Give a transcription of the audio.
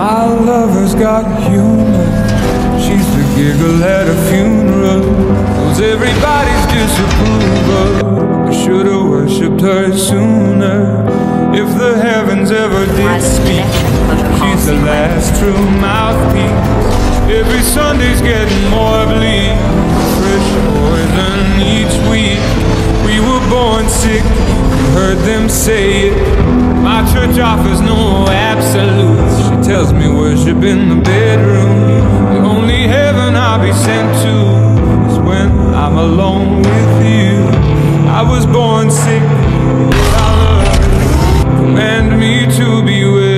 My lover's got humor. She's the giggle at a funeral. Knows everybody's disapproval. I should've worshipped her sooner. If the heavens ever did speak, she's the last true mouthpiece. Every Sunday's getting more bleak. Fresh poison each week. We were born sick, you heard them say it. My church offers no absolutes. Tells me worship in the bedroom. The only heaven I'll be sent to is when I'm alone with you. I was born sick. Command me to be with